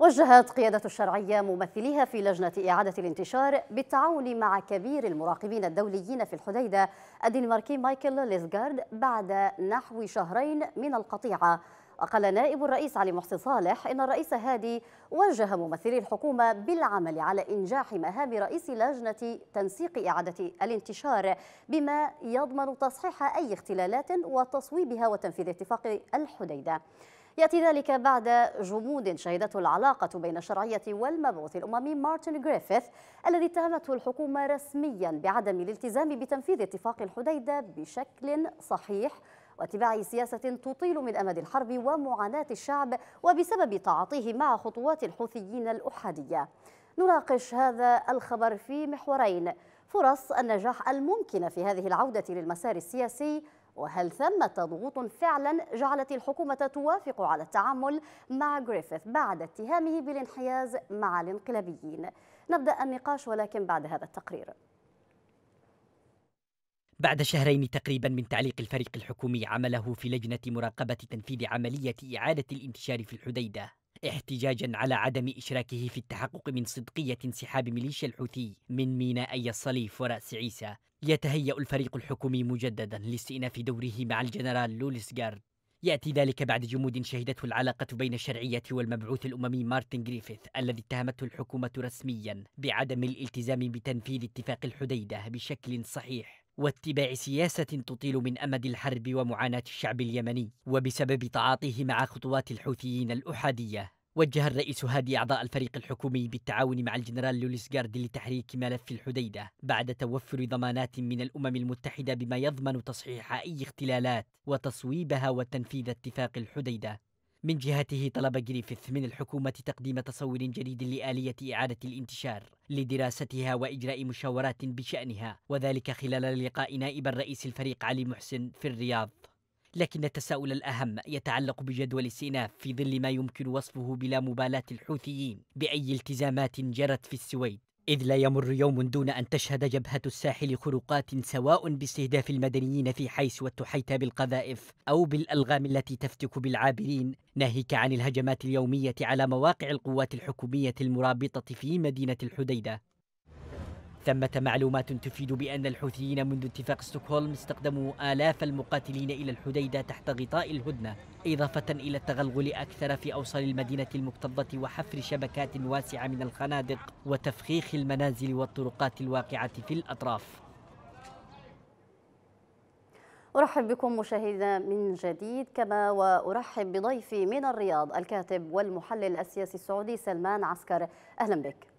وجهت قيادة الشرعية ممثليها في لجنة إعادة الانتشار بالتعاون مع كبير المراقبين الدوليين في الحديدة. الدنماركي مايكل ليزغارد بعد نحو شهرين من القطيعة. وقال نائب الرئيس علي محسن صالح إن الرئيس هادي وجه ممثلي الحكومة بالعمل على إنجاح مهام رئيس لجنة تنسيق إعادة الانتشار بما يضمن تصحيح أي اختلالات وتصويبها وتنفيذ اتفاق الحديدة. يأتي ذلك بعد جمود شهدته العلاقة بين الشرعية والمبعوث الأممي مارتن جريفيث الذي اتهمته الحكومة رسميا بعدم الالتزام بتنفيذ اتفاق الحديدة بشكل صحيح واتباع سياسة تطيل من أمد الحرب ومعاناة الشعب وبسبب تعاطيه مع خطوات الحوثيين الأحادية. نناقش هذا الخبر في محورين. فرص النجاح الممكنة في هذه العودة للمسار السياسي وهل ثمة ضغوط فعلا جعلت الحكومة توافق على التعامل مع جريفيث بعد اتهامه بالانحياز مع الانقلابيين؟ نبدأ النقاش ولكن بعد هذا التقرير. بعد شهرين تقريبا من تعليق الفريق الحكومي عمله في لجنة مراقبة تنفيذ عملية إعادة الانتشار في الحديدة. احتجاجا على عدم إشراكه في التحقق من صدقية انسحاب ميليشيا الحوثي من مينائي الصليف ورأس عيسى. يتهيأ الفريق الحكومي مجددا لاستئناف دوره مع الجنرال لوليس جارد. يأتي ذلك بعد جمود شهدته العلاقة بين الشرعية والمبعوث الأممي مارتن جريفيث الذي اتهمته الحكومة رسميا بعدم الالتزام بتنفيذ اتفاق الحديدة بشكل صحيح. واتباع سياسة تطيل من أمد الحرب ومعاناة الشعب اليمني وبسبب تعاطيه مع خطوات الحوثيين الأحادية. وجه الرئيس هادي أعضاء الفريق الحكومي بالتعاون مع الجنرال لوليس جارد لتحريك ملف الحديدة بعد توفر ضمانات من الأمم المتحدة بما يضمن تصحيح أي اختلالات وتصويبها وتنفيذ اتفاق الحديدة. من جهته طلب جريفيث من الحكومة تقديم تصور جديد لآلية إعادة الانتشار لدراستها وإجراء مشاورات بشأنها وذلك خلال لقاء نائب الرئيس الفريق علي محسن في الرياض. لكن التساؤل الأهم يتعلق بجدول الاستئناف في ظل ما يمكن وصفه بلا مبالاة الحوثيين بأي التزامات جرت في السويد. إذ لا يمر يوم دون أن تشهد جبهة الساحل خروقات سواء باستهداف المدنيين في حيث والتحيت بالقذائف أو بالألغام التي تفتك بالعابرين. ناهيك عن الهجمات اليومية على مواقع القوات الحكومية المرابطة في مدينة الحديدة. ثمة معلومات تفيد بأن الحوثيين منذ اتفاق ستوكهولم استخدموا آلاف المقاتلين إلى الحديدة تحت غطاء الهدنة إضافة إلى التغلغل أكثر في أوصال المدينة المكتظة وحفر شبكات واسعة من الخنادق وتفخيخ المنازل والطرقات الواقعة في الأطراف. أرحب بكم مشاهدينا من جديد كما وأرحب بضيفي من الرياض الكاتب والمحلل السياسي السعودي سلمان عسكر. أهلا بك.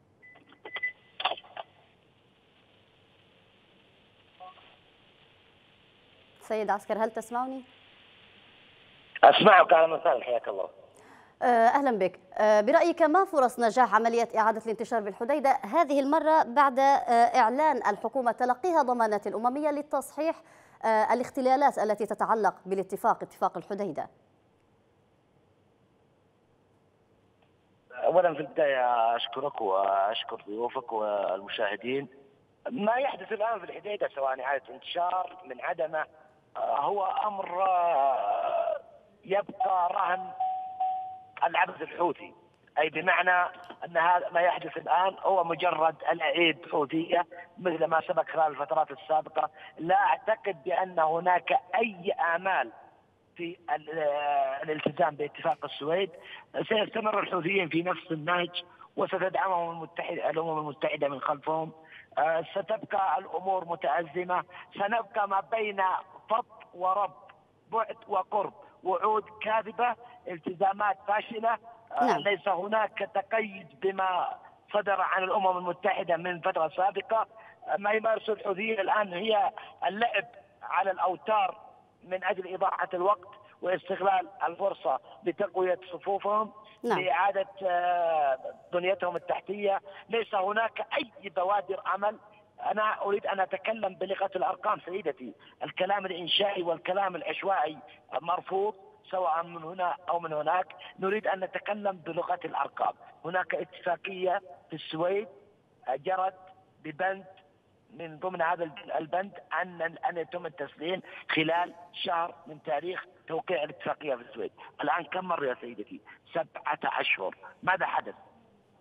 سيد عسكر هل تسمعني؟ أسمعك أهلا وسهلا حياك الله. أهلا بك. برأيك ما فرص نجاح عملية إعادة الانتشار بالحديدة هذه المرة بعد إعلان الحكومة تلقيها ضمانات الأممية للتصحيح الاختلالات التي تتعلق بالاتفاق اتفاق الحديدة؟ أولا في البداية أشكرك وأشكر ضيوفك والمشاهدين. ما يحدث الآن في الحديدة سواء إعادة انتشار من عدمه هو أمر يبقى رهن العبث الحوثي. أي بمعنى أن هذا ما يحدث الآن هو مجرد الاعيب حوثية مثل ما سبق خلال الفترات السابقة، لا أعتقد بأن هناك أي آمال في الالتزام باتفاق السويد، سيستمر الحوثيين في نفس النهج وستدعمهم المتحدة الأمم المتحدة من خلفهم، ستبقى الأمور متأزمة، سنبقى ما بين فط ورب بعد وقرب وعود كاذبة التزامات فاشلة آه، نعم. ليس هناك تقيد بما صدر عن الأمم المتحدة من فترة سابقة آه، ما يمارسه الحوثيين الآن هي اللعب على الأوتار من أجل إضاعة الوقت واستغلال الفرصة لتقوية صفوفهم نعم. لإعادة آه، بنيتهم التحتية ليس هناك أي بوادر عمل أنا أريد أن أتكلم بلغة الأرقام سيدتي، الكلام الإنشائي والكلام العشوائي مرفوض سواء من هنا أو من هناك، نريد أن نتكلم بلغة الأرقام، هناك اتفاقية في السويد جرت ببند من ضمن هذا البند أن أن يتم التسليم خلال شهر من تاريخ توقيع الاتفاقية في السويد، الآن كم مر يا سيدتي؟ سبعة أشهر، ماذا حدث؟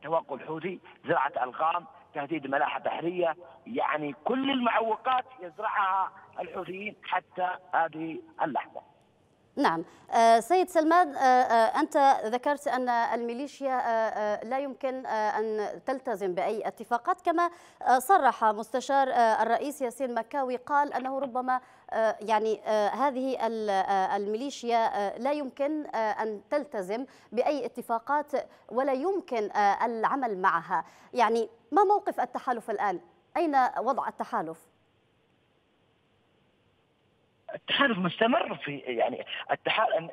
توقع الحوثي، زراعه الغام، تهديد ملاحة بحرية، يعني كل المعوقات يزرعها الحوثيين حتى هذه اللحظة. نعم. آه، سيد سلمان آه، آه، أنت ذكرت أن الميليشيا لا يمكن أن تلتزم بأي اتفاقات. كما صرح مستشار الرئيس ياسين مكاوي قال أنه ربما يعني هذه الميليشيا لا يمكن أن تلتزم بأي اتفاقات ولا يمكن العمل معها. يعني ما موقف التحالف الآن؟ أين وضع التحالف؟ التحالف مستمر في يعني التحالف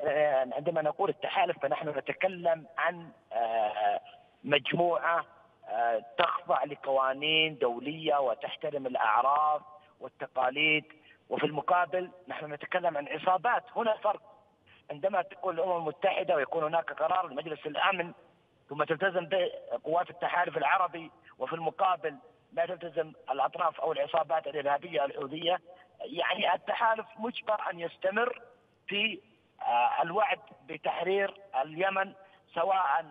عندما نقول التحالف فنحن نتكلم عن آه، مجموعة آه، تخضع لقوانين دولية وتحترم الأعراف والتقاليد وفي المقابل نحن نتكلم عن عصابات هنا فرق عندما تقول الأمم المتحدة ويكون هناك قرار لمجلس الأمن ثم تلتزم به قوات التحالف العربي وفي المقابل لا تلتزم الأطراف أو العصابات الإرهابية الحوثية. يعني التحالف مجبر أن يستمر في آه، الوعد بتحرير اليمن سواء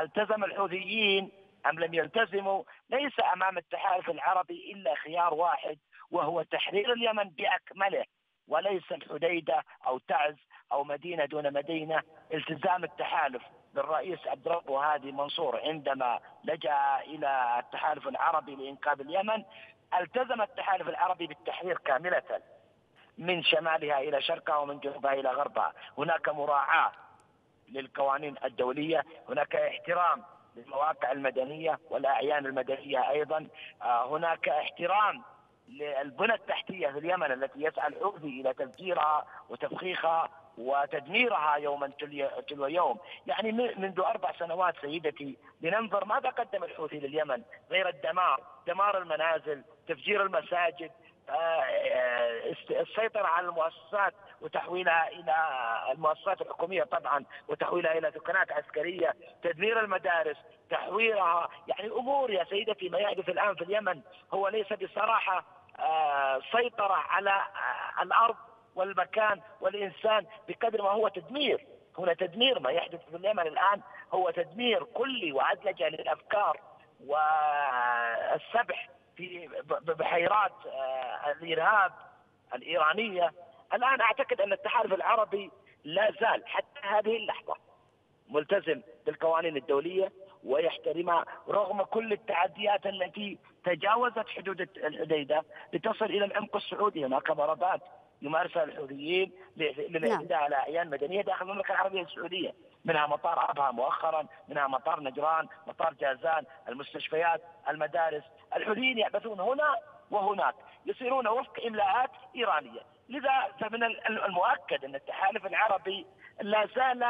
التزم الحوثيين أم لم يلتزموا. ليس أمام التحالف العربي إلا خيار واحد وهو تحرير اليمن بأكمله وليس الحديدة أو تعز أو مدينة دون مدينة التزام التحالف بالرئيس عبد ربه هادي منصور عندما لجأ إلى التحالف العربي لإنقاذ اليمن. التزم التحالف العربي بالتحرير كاملة من شمالها إلى شرقها ومن جنوبها إلى غربها، هناك مراعاة للقوانين الدولية، هناك احترام للمواقع المدنية والأعيان المدنية أيضا، آه، هناك احترام للبنى التحتية في اليمن التي يسعى الحوثي إلى تفجيرها وتفخيخها. وتدميرها يوما تلو يوم. يعني منذ أربع سنوات سيدتي لننظر ماذا قدم الحوثي لليمن؟ غير الدمار دمار المنازل تفجير المساجد آه، آه، السيطرة على المؤسسات وتحويلها إلى المؤسسات الحكومية طبعا وتحويلها إلى دكانات عسكرية تدمير المدارس تحويرها يعني أمور يا سيدتي ما يحدث الآن في اليمن هو ليس بصراحة آه، سيطرة على الأرض والمكان والإنسان بقدر ما هو تدمير. هنا تدمير ما يحدث في اليمن الآن هو تدمير كلي وعدلجة للأفكار والسبح في بحيرات آه، الإرهاب الإيرانية. الآن أعتقد أن التحالف العربي لا زال حتى هذه اللحظة ملتزم بالقوانين الدولية ويحترمها رغم كل التعديات التي تجاوزت حدود الحديدة لتصل إلى العمق السعودي. هناك ضربات يمارسها الحوثيين للاعتداء نعم. على أعيان مدنية داخل المملكة العربية السعودية. منها مطار أبها مؤخرا منها مطار نجران مطار جازان المستشفيات المدارس. الحوثيين يعبثون هنا وهناك. يصيرون وفق إملاءات إيرانية. لذا فمن المؤكد أن التحالف العربي لا زال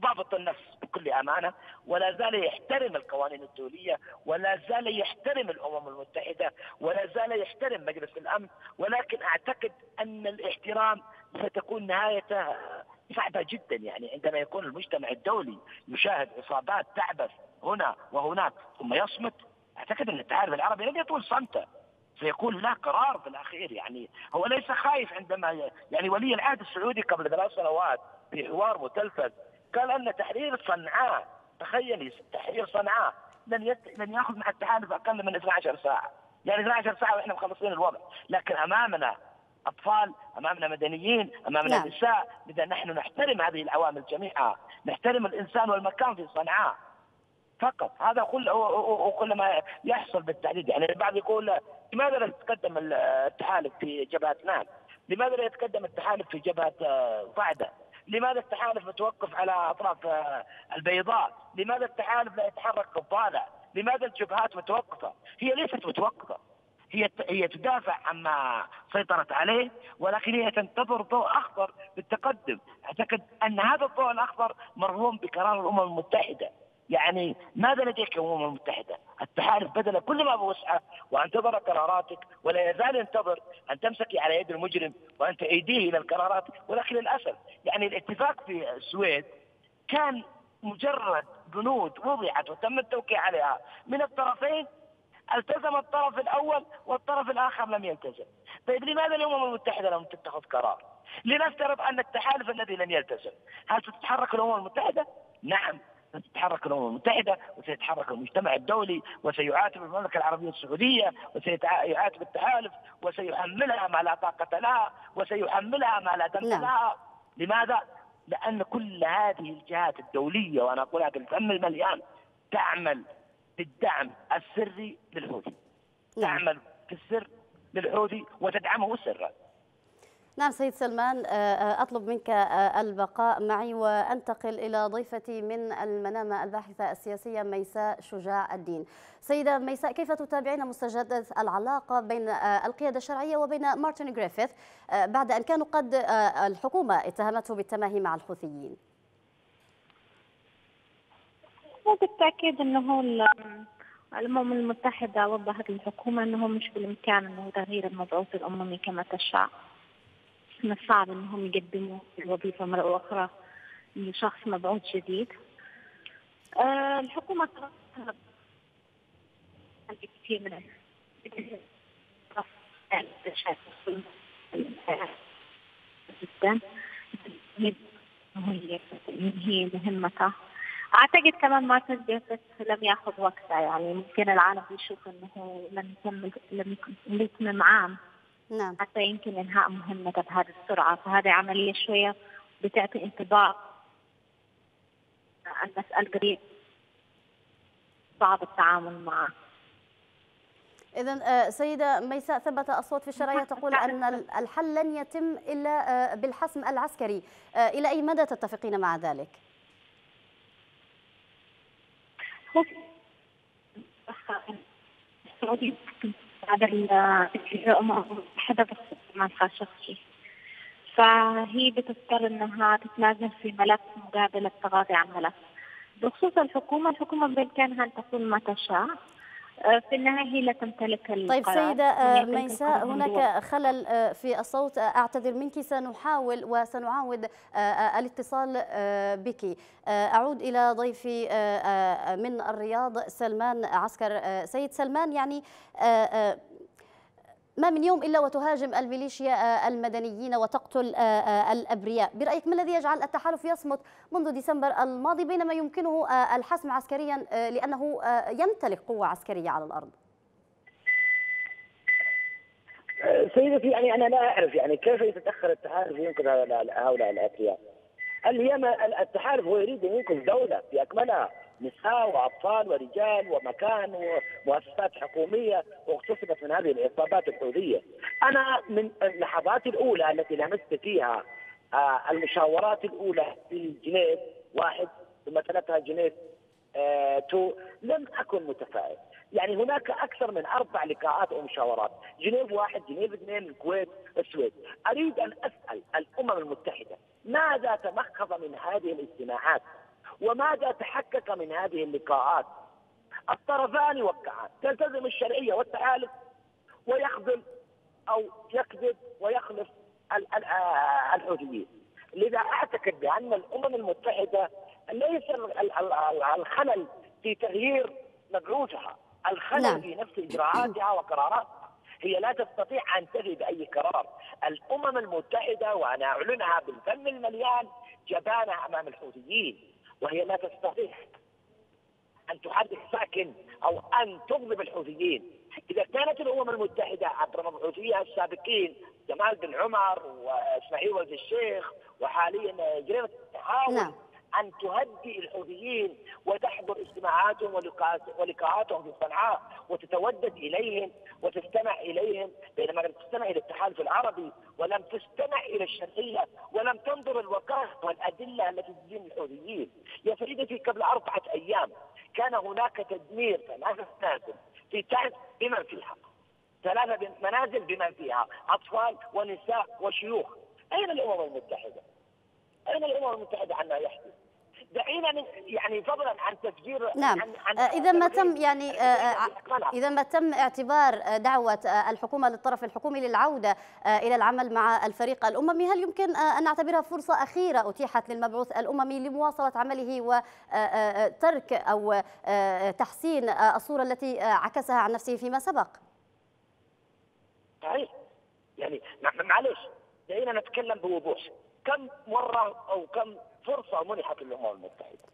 ضابط النفس بكل أمانة ولا زال يحترم القوانين الدولية ولا زال يحترم الأمم المتحدة ولا زال يحترم مجلس الأمن ولكن أعتقد أن الاحترام ستكون نهايته صعبة جدا يعني عندما يكون المجتمع الدولي يشاهد اصابات تعبث هنا وهناك ثم يصمت أعتقد أن التحالف العربي لن يطول صمته سيكون له قرار في الأخير يعني هو ليس خايف عندما يعني ولي العهد السعودي قبل ثلاث سنوات في حوار متلفز قال أن تحرير صنعاء تخيلي تحرير صنعاء لن يت... لن يأخذ مع التحالف أقل من 12 ساعة يعني 12 ساعة وإحنا مخلصين الوضع لكن أمامنا أطفال أمامنا مدنيين أمامنا نعم. نساء لذا نحن نحترم هذه العوامل جميعها نحترم الإنسان والمكان في صنعاء فقط هذا كل كل ما يحصل بالتحديد يعني البعض يقول لماذا لا يتقدم التحالف في جبهة نان؟ لماذا لا يتقدم التحالف في جبهة فعده؟ لماذا التحالف متوقف على أطراف آه، البيضاء؟ لماذا التحالف لا يتحرك بالضالع؟ لماذا الجبهات متوقفة؟ هي ليست متوقفة هي هي تدافع عما سيطرت عليه ولكن هي تنتظر ضوء أخضر بالتقدم، أعتقد أن هذا الضوء الأخضر مرهون بقرار الأمم المتحدة، يعني ماذا لديك الامم المتحدة؟ التحالف بذل كل ما بوسعه وأن تضر قراراتك ولا يزال ينتظر أن تمسكي على يد المجرم وأن تأيديه إلى القرارات ولكن للأسف يعني الاتفاق في السويد كان مجرد بنود وضعت وتم التوقيع عليها من الطرفين التزم الطرف الأول والطرف الآخر لم يلتزم. طيب لماذا الامم المتحدة لم تتخذ قرار؟ لنفترض ان التحالف الذي لم يلتزم هل ستتحرك الأمم المتحدة؟ نعم ستتحرك الأمم المتحدة وسيتحرك المجتمع الدولي وسيعاتب المملكة العربية السعودية وسيعاتب التحالف وسيحملها ما لا طاقة لها وسيحملها ما لا دم نعم. لها لماذا؟ لأن كل هذه الجهات الدولية وأنا أقول هذا الفم المليان تعمل بالدعم السري للحوثي نعم. تعمل في السر للحوثي وتدعمه سرا نعم سيد سلمان آه، آه، أطلب منك آه، البقاء معي وأنتقل إلى ضيفتي من المنامة الباحثة السياسية ميساء شجاع الدين. سيدة ميساء كيف تتابعين مستجدات العلاقة بين القيادة الشرعية وبين مارتن غريفيث بعد أن كانوا قد الحكومة اتهمته بالتماهي مع الحوثيين؟ بالتأكيد أنه الأمم المتحدة وضحت للحكومة أنه مش بالإمكان أنه تغيير المبعوث الأممي كما تشاء. من الصعب إنهم يقدموا الوظيفه مرة أخرى لشخص مبعوث جديد. آه الحكومة كثير من جدا هي مهمته أعتقد كمان مارتن جريفيث لم يأخذ وقته يعني ممكن العالم يشوف إنه لم يكمل لم يتم عام نعم. حتى يمكن إنهاء مهمته بهذه السرعة فهذه عملية شوية بتعطي انطباع المسألة قريب صعب التعامل معه. إذا آه، سيدة ميساء ثبت أصوات في الشرعية تقول أن الحل لن يتم إلا آه، بالحسم العسكري. آه، إلى أي مدى تتفقين مع ذلك؟ السعودية المتحدة بس شخصي فهي بتضطر إنها تتنازل في ملف مقابل التغاضي عن ملف. بخصوص الحكومة الحكومة بإمكانها أن تقول ما تشاء. آه، في النهاية هي لا تمتلك القرار. طيب سيدة آه، ميساء هناك خلل آه، في الصوت. أعتذر منك. سنحاول وسنعاود الاتصال بك. أعود إلى ضيفي من الرياض سلمان عسكر. سيد سلمان يعني ما من يوم إلا وتهاجم الميليشيا آه، المدنيين وتقتل آه، آه، الأبرياء. برأيك ما الذي يجعل التحالف يصمت منذ ديسمبر الماضي بينما يمكنه الحسم عسكريا لأنه يمتلك قوة عسكرية على الأرض؟ سيدتي يعني أنا لا أعرف يعني كيف يتدخل التحالف ينقذ هؤلاء الأبرياء؟ اليوم التحالف هو يريد أن ينقذ دولة في أكملها نساء وأطفال ورجال ومكان ومؤسسات حكومية واغتصبت من هذه العصابات الحوثية. أنا من اللحظات الأولى التي لمست فيها آه، المشاورات الأولى في جنيف واحد ثم تلتها جنيف آه، تو لم أكن متفائل. يعني هناك أكثر من أربع لقاءات أو مشاورات، جنيف واحد، جنيف اثنين، الكويت، السويد. أريد أن أسأل الأمم المتحدة ماذا تمخض من هذه الاجتماعات؟ وماذا تحقق من هذه اللقاءات؟ الطرفان يوقعان. تلتزم الشرعية والتحالف ويخذل أو يكذب ويخلف الحوثيين لذا أعتقد بأن الأمم المتحدة ليس الخلل في تغيير مبعوثها. الخلل نعم. في نفس اجراءاتها وقراراتها هي لا تستطيع أن تفي بأي قرار. الأمم المتحدة وأنا أعلنها بالفم المليان جبانه أمام الحوثيين. وهي لا تستطيع أن تحرك ساكن أو أن تغضب الحوثيين. إذا كانت الأمم المتحدة عبر مبعوثيها السابقين جمال بن عمر وإسماعيل ولد الشيخ وحاليا جريمه تحاول أن تهدي الحوثيين وتحضر اجتماعاتهم ولقاءاتهم في صنعاء وتتودد إليهم وتستمع إليهم بينما لم تستمع إلى التحالف العربي ولم تستمع إلى الشرعيه ولم تنظر الوقائع والأدلة التي تدين الحوثيين يا سيدتي قبل أربعة أيام كان هناك تدمير ثلاثة منازل في تعز بمن فيها ثلاثة منازل بمن فيها أطفال ونساء وشيوخ أين الأمم المتحدة؟ أين الأمم المتحدة عما يحدث؟ دعينا من يعني فضلا عن تفجير نعم. عن عن إذا ما تم يعني آه، آه، إذا ما تم اعتبار دعوة آه، الحكومة للطرف الحكومي للعودة إلى العمل مع الفريق الأممي هل يمكن أن نعتبرها فرصة أخيرة أتيحت للمبعوث الأممي لمواصلة عمله وترك أو تحسين الصورة التي عكسها عن نفسه فيما سبق؟ صحيح. يعني معلش دعينا نتكلم بوضوح. كم مرة أو كم فرصة منحت للأمم المتحدة.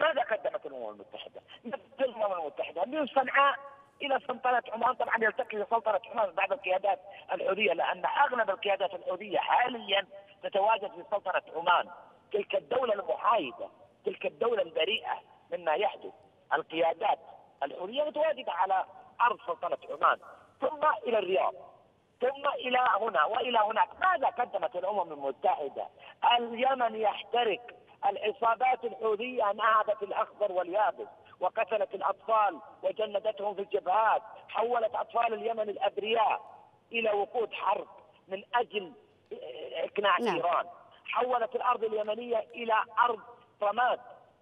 ماذا قدمت الأمم المتحدة؟ مثل الأمم المتحدة. من صنعاء إلى سلطنة عمان. طبعا يلتقي سلطنة عمان بعض القيادات الحوثية لأن أغلب القيادات الحوثية حاليا تتواجد في سلطنة عمان. تلك الدولة المحايدة تلك الدولة البريئة مما يحدث. القيادات الحوثية متواجدة على أرض سلطنة عمان ثم إلى الرياض. ثم إلى هنا وإلى هناك ماذا قدمت الأمم المتحدة؟ اليمن يحترق العصابات الحوثية نهبت الأخضر واليابس وقتلت الأطفال وجندتهم في الجبهات، حولت أطفال اليمن الأبرياء إلى وقود حرب من أجل إقناع نعم. إيران، حولت الأرض اليمنية إلى أرض رماد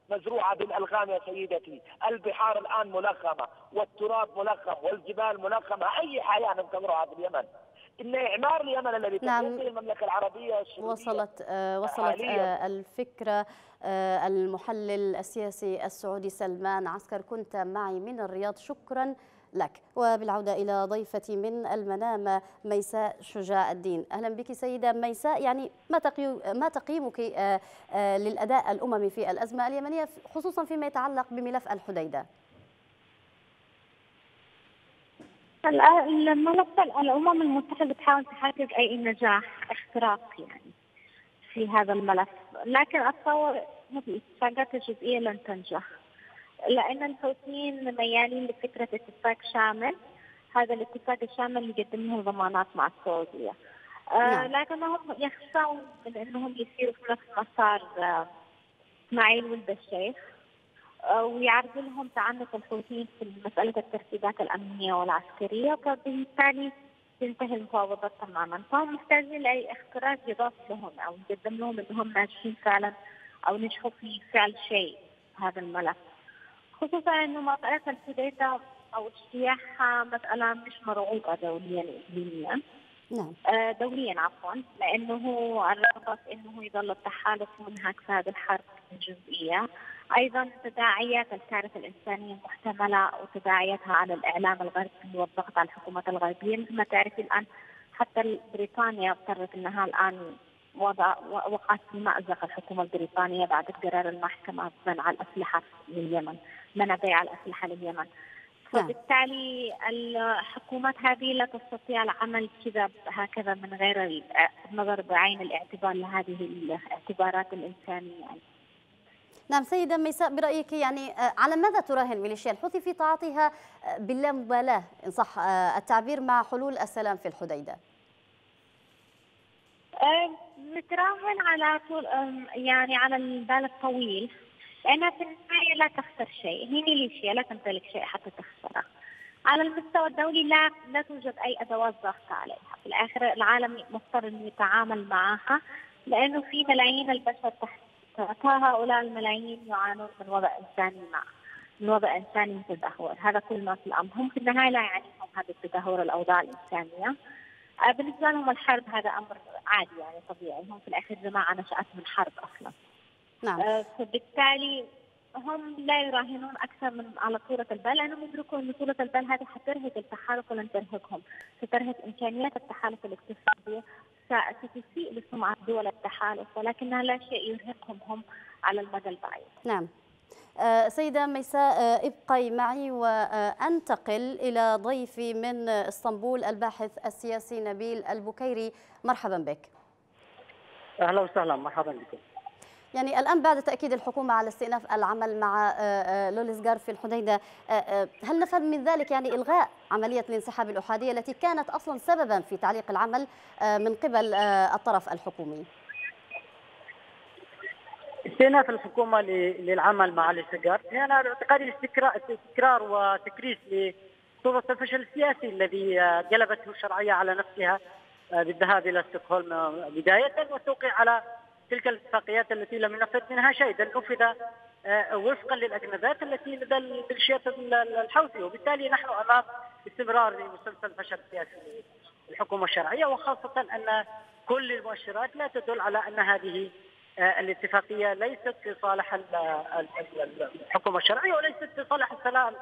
مزروعة بالألغام يا سيدتي، البحار الآن ملغمه والتراب ملغم والجبال ملغمه، أي حياة ننتظرها في اليمن. إعمار اليمن الذي نعم. المملكة العربية السعودية وصلت آه وصلت آه الفكرة آه المحلل السياسي السعودي سلمان عسكر. كنت معي من الرياض. شكرا لك. وبالعودة إلى ضيفتي من المنام ميساء شجاع الدين. أهلا بك سيدة ميساء. يعني ما ما تقييمك آه، آه، للأداء الأممي في الأزمة اليمنية خصوصا فيما يتعلق بملف الحديدة؟ الملف الأمم المتحدة بتحاول تحقق أي نجاح اختراق يعني في هذا الملف. لكن أتصور الاتفاقات الجزئية لن تنجح. لأن الحوثيين ميالين لفكرة اتفاق شامل. هذا الاتفاق الشامل يقدم لهم ضمانات مع السعودية. آه نعم. لكنهم يخشون من أنهم يسيروا في نفس مسار آه إسماعيل ولد الشيخ. ويعرض لهم تعنت الحوثيين في مسألة الترتيبات الأمنية والعسكرية فبالتالي تنتهي المفاوضات تماما. فهم محتاجين لأي اختراق يضاف لهم أو يقدم لهم أنهم ناجحين فعلا أو نجحوا في فعل شيء هذا الملف. خصوصا أنه مسألة الحديدة أو اجتياحها مسألة مش مرغوبة دوليا إقليميا نعم. آه، دوليا عفوا لأنه الرغبه في إنه يظل التحالف منهك في هذه الحرب الجزئيه أيضا تداعيات الكارثة الإنسانية المحتمله وتداعياتها على الإعلام الغربي والضغط على الحكومات الغربية مثل ما تعرفي الآن حتى بريطانيا اضطرت إنها الآن وضع وقعت في مأزق الحكومة البريطانية بعد قرار المحكمة بمنع الأسلحة لليمن، منع بيع الأسلحة لليمن. نعم. فبالتالي الحكومات هذه لا تستطيع العمل كذا هكذا من غير النظر بعين الاعتبار لهذه الاعتبارات الإنسانية يعني. نعم سيدة ميساء برأيك يعني آه، على ماذا تراهن ميليشيا؟ الحوثي في تعاطيها آه، باللامبالاة إن صح آه، التعبير مع حلول السلام في الحديدة؟ نتراهن على طول يعني على البال الطويل. لأنها في النهاية لا تخسر شيء. هي ميليشيا لا تمتلك شيء حتى تخسره. على المستوى الدولي لا لا توجد أي أدوات ضغط عليها. في الآخر العالم مضطر أنه يتعامل معها لأنه في ملايين البشر تحت فهؤلاء الملايين يعانون من وضع إنساني مع من وضع إنساني متدهور، هذا كل ما في الأمر، هم في النهاية لا يعنيهم هذا التدهور الأوضاع الإنسانية. آه، بالنسبة لهم الحرب هذا أمر عادي يعني طبيعي، هم في الاخير جماعة نشأت من حرب أصلا. نعم. آه، فبالتالي هم لا يراهنون أكثر من على طولة البال لأنهم يدركوا إن طولة البال هذه حترهق التحالف ولن ترهقهم، سترهق إمكانيات التحالف الاقتصاديه ستسيء لسمعة دول التحالف ولكنها لا شيء يرهقهم هم على المدى البعيد. نعم. آه، سيدة ميساء آه، ابقي معي وأنتقل إلى ضيفي من إسطنبول الباحث السياسي نبيل البكيري. مرحبا بك. أهلا وسهلا. مرحبا بكم. يعني الآن بعد تأكيد الحكومة على استئناف العمل مع آه، آه، لوليسجار في الحديدة آه، هل نفهم من ذلك يعني إلغاء عملية الانسحاب الأحادية التي كانت أصلا سببا في تعليق العمل من قبل الطرف الحكومي؟ استئناف الحكومة للعمل مع لوليسجار أنا اعتقادي استكرار وتكريس لصورة الفشل السياسي الذي جلبته الشرعية على نفسها بالذهاب إلى ستوكهولم بداية والتوقيع على تلك الاتفاقيات التي لم ينفذ منها شيء بل نفذ آه، وفقا للأجنبات التي لدى الميليشيات الحوثي. وبالتالي نحن أمام استمرار لمسلسل فشل سياسي الحكومة الشرعية وخاصة أن كل المؤشرات لا تدل على أن هذه آه، الاتفاقية ليست في صالح الحكومة الشرعية وليست في صالح السلام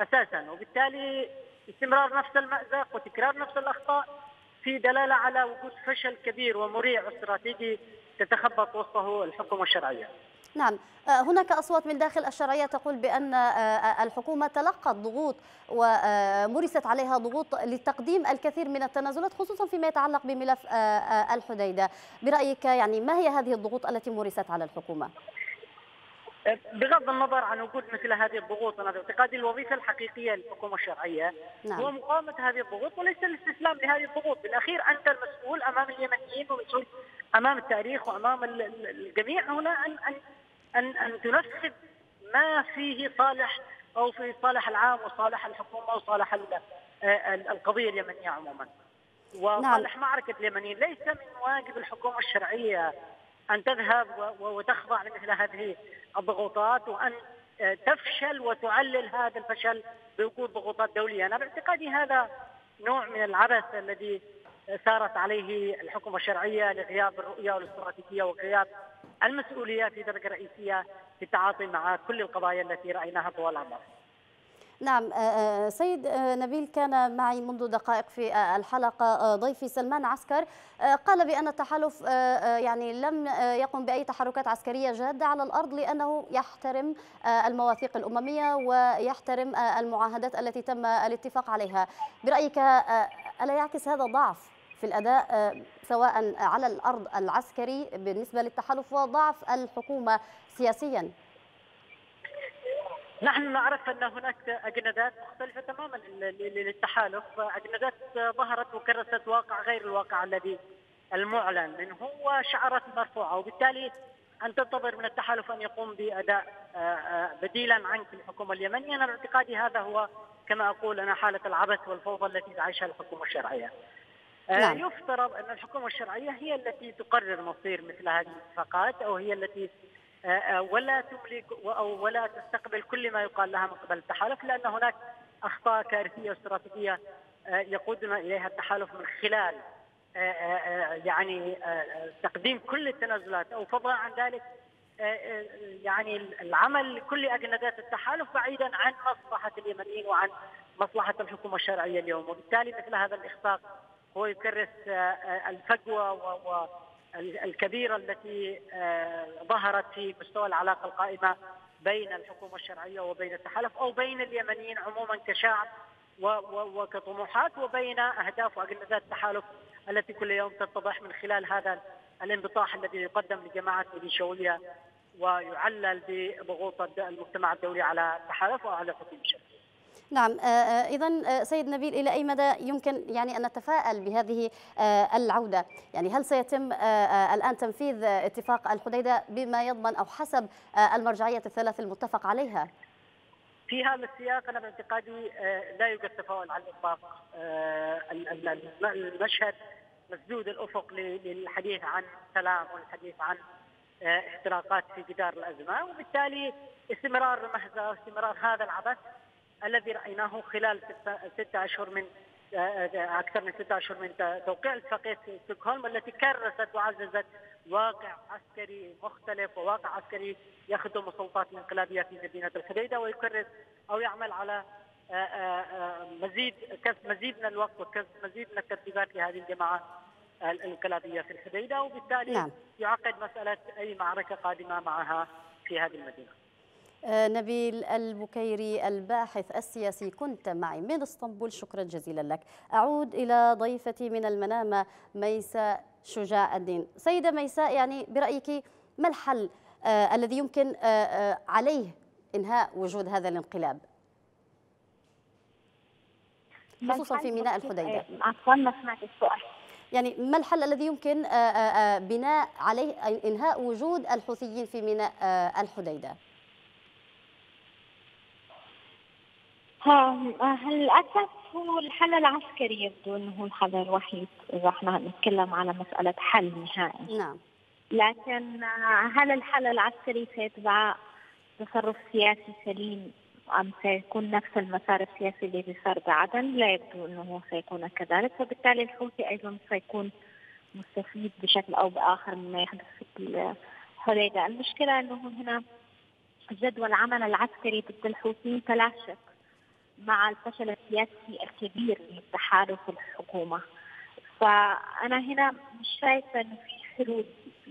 أساسا. وبالتالي استمرار نفس المأزق وتكرار نفس الأخطاء في دلالة على وجود فشل كبير ومريع واستراتيجي تتخبط وسطه الحكومة الشرعية. نعم آه، هناك أصوات من داخل الشرعية تقول بأن آه، الحكومة تلقت ضغوط ومرست عليها ضغوط لتقديم الكثير من التنازلات خصوصا فيما يتعلق بملف آه، الحديدة برأيك يعني ما هي هذه الضغوط التي مرست على الحكومة؟ بغض النظر عن وجود مثل هذه الضغوط أنا باعتقادي الوظيفة الحقيقية للحكومة الشرعية نعم. هو مقاومة هذه الضغوط وليس الاستسلام لهذه الضغوط، بالأخير أنت المسؤول أمام اليمنيين ومسؤول أمام التاريخ وأمام الجميع هنا ان ان ان أن تنفذ ما فيه صالح أو في صالح العام وصالح الحكومة وصالح القضية اليمنية عموما. وصالح نعم. معركة اليمنيين ليس من واجب الحكومة الشرعية أن تذهب وتخضع لمثل هذه الضغوطات وأن تفشل وتعلل هذا الفشل بوجود ضغوطات دولية، أنا باعتقادي هذا نوع من العبث الذي سارت عليه الحكومة الشرعية لغياب الرؤية والاستراتيجيه وغياب المسؤولية في درجة رئيسية في التعاطي مع كل القضايا التي رأيناها طوال العمر. نعم آه، آه، سيد آه، نبيل كان معي منذ دقائق في الحلقة ضيفي سلمان عسكر. قال بأن التحالف يعني لم يقم بأي تحركات عسكرية جادة على الأرض لأنه يحترم المواثيق الأممية ويحترم المعاهدات التي تم الاتفاق عليها. برأيك ألا يعكس هذا ضعف في الأداء سواء على الأرض العسكري بالنسبة للتحالف وضعف الحكومة سياسياً؟ نحن نعرف أن هناك أجندات مختلفة تماما للتحالف، أجندات ظهرت وكرست واقع غير الواقع الذي المعلن منه وشعارات مرفوعة وبالتالي أن تنتظر من التحالف أن يقوم بأداء آه، آه، بديلا عنك الحكومة اليمنية، أنا باعتقادي هذا هو كما أقول أنا حالة العبث والفوضى التي تعيشها الحكومة الشرعية. آه، نعم. يفترض أن الحكومة الشرعية هي التي تقرر مصير مثل هذه الاتفاقات أو هي التي ولا تملك أو ولا تستقبل كل ما يقال لها من قبل التحالف لأن هناك أخطاء كارثية واستراتيجيه آه، يقودنا إليها التحالف من خلال يعني تقديم كل التنازلات أو فضلا عن ذلك يعني العمل لكل أجندات التحالف بعيدا عن مصلحة اليمنيين وعن مصلحة الحكومة الشرعية اليوم. وبالتالي مثل هذا الإخفاق هو يكرس الفجوة الكبيرة التي آه، ظهرت في مستوى العلاقة القائمة بين الحكومة الشرعية وبين التحالف أو بين اليمنيين عموما كشعب وكطموحات وبين أهداف واجندات التحالف التي كل يوم تتضح من خلال هذا الانبطاح الذي يقدم لجماعة ميليشيويه ويعلل بضغوط المجتمع الدولي على التحالف وعلى الحكومة الشرعيه. نعم آه، آه، إذا آه، سيد نبيل إلى أي مدى يمكن يعني أن نتفائل بهذه العودة يعني هل سيتم الآن تنفيذ اتفاق الحديدة بما يضمن أو حسب المرجعية الثلاث المتفق عليها؟ في هذا السياق أنا باعتقادي لا يوجد تفاؤل على الإطلاق المشهد مسدود الأفق للحديث عن سلام والحديث عن اختراقات في جدار الأزمة وبالتالي استمرار المهزة واستمرار هذا العبث الذي رأيناه خلال ستة أشهر من آه، آه، أكثر من ستة أشهر من توقيع اتفاقيه ستوكهولم التي كرست وعززت واقع عسكري مختلف وواقع عسكري يخدم السلطات الانقلابية في مدينة الحديده ويكرس أو يعمل على آه، مزيد كسب مزيد من الوقت وكسب مزيد من الترتيبات لهذه الجماعة الانقلابية في الحديده وبالتالي نعم. يعقد مسألة أي معركة قادمة معها في هذه المدينة. آه، نبيل البكيري الباحث السياسي. كنت معي من اسطنبول. شكرا جزيلا لك. أعود إلى ضيفتي من المنامة ميساء شجاع الدين. سيدة ميساء يعني برأيك ما الحل آه الذي يمكن آه آه عليه إنهاء وجود هذا الانقلاب؟ خصوصا في ميناء الحديدة. آه، عفوا ما سمعت السؤال. يعني ما الحل الذي يمكن آه، بناء عليه إنهاء وجود الحوثيين في ميناء الحديدة؟ للأسف هو الحل العسكري يبدو أنه هو الحل الوحيد إذا إحنا نتكلم على مسألة حل نهائي. نعم. لكن هل الحل العسكري سيتبع تصرف سياسي سليم أم سيكون نفس المسار السياسي الذي صار بعدن لا يبدو أنه سيكون كذلك. وبالتالي الحوثي أيضا سيكون مستفيد بشكل أو بآخر مما يحدث في الحديدة المشكلة. أنه هنا جدول العمل العسكري ضد الحوثيين تلاشت مع الفشل السياسي الكبير للتحالف الحكومة. فأنا هنا مش شايفة إنه في حلول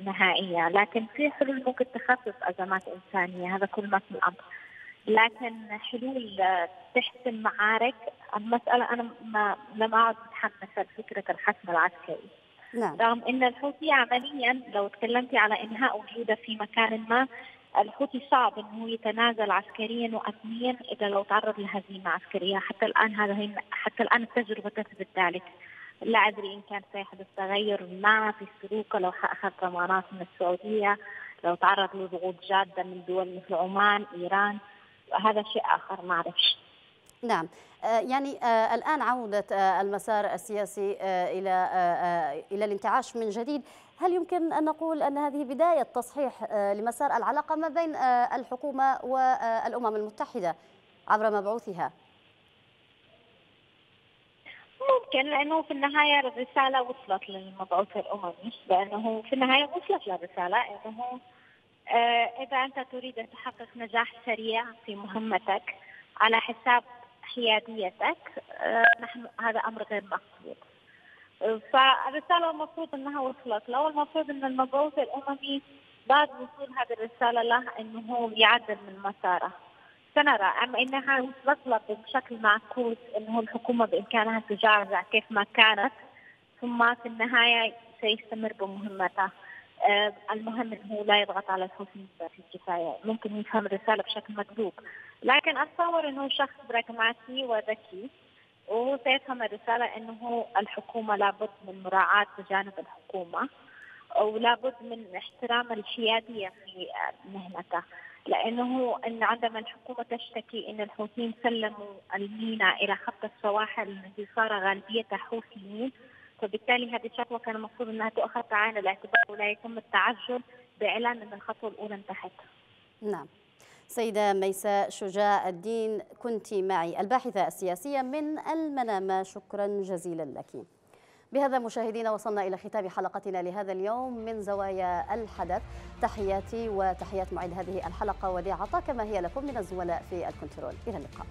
نهائية لكن في حلول ممكن تخفف أزمات إنسانية هذا كل ما في الأمر لكن حلول تحسم معارك المسألة أنا ما لم أعد متحمسة لفكرة الحسم العسكري. نعم. رغم أن الحوثي عمليا لو تكلمتي على إنهاء وجوده في مكان ما الحوثي صعب إنه يتنازل عسكريا وامنيا إذا لو تعرض لهزيمة عسكرية. حتى الآن هذا حتى الآن التجربة تثبت ذلك. لا أدري إن كان سيحدث تغير. ما في سلوكه. لو أخذ ضمانات من السعودية لو تعرض لضغوط جادة من دول مثل عمان إيران هذا شيء آخر. ما أعرفش. نعم. آه، يعني آه، الآن عودة آه، المسار السياسي إلى إلى الانتعاش من جديد. هل يمكن أن نقول أن هذه بداية تصحيح لمسار العلاقة ما بين الحكومة والأمم المتحدة عبر مبعوثها؟ ممكن لأنه في النهاية الرسالة وصلت للمبعوث الاممي لأنه في النهاية وصلت للرسالة إنه إذا أنت تريد أن تحقق نجاح سريع في مهمتك على حساب حياديتك آه، نحن هذا أمر غير مقبول فالرسالة المفروض إنها وصلت. له المفروض إن المبعوث الأممي بعد وصول هذه الرسالة له إنه يعدل من مساره. سنرى. أما إنها وصلت له بشكل معكوس انه الحكومة بإمكانها تجعزع كيف ما كانت ثم في النهاية سيستمر بمهمته آه، المهم انه لا يضغط على الحوثيين في الكفاية. ممكن يفهم الرسالة بشكل مكذوب لكن أتصور إنه شخص براغماتي وذكي. وهو سيفهم الرسالة إنه الحكومة لابد من مراعاة بجانب الحكومة ولابد من احترام الحيادية في مهنته لأنه إن عندما الحكومة تشتكي إن الحوثيين سلموا الميناء إلى خط السواحل الذي صار غالبيته حوثيين فبالتالي هذه الشكوى كان المفروض إنها تؤخذ بعين الاعتبار ولا يتم التعجل بإعلان إن الخطوة الأولى انتهت. نعم. سيدة ميساء شجاع الدين كنت معي. الباحثة السياسية من المنامة شكرا جزيلا لك. بهذا مشاهدينا وصلنا إلى ختام حلقتنا لهذا اليوم من زوايا الحدث. تحياتي وتحيات معد هذه الحلقة وديع عطا كما هي لكم من الزملاء في الكنترول إلى اللقاء.